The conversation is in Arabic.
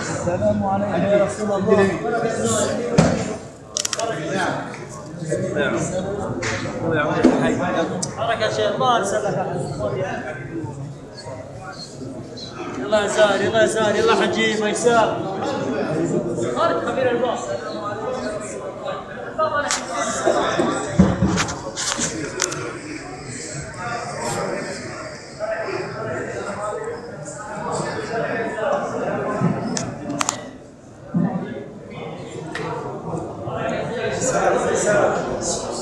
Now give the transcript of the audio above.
السلام عليكم يا الله. شيطان سلك يلا يسار يلا يسار يلا يسار. خالد خبير الباص. يسار يسار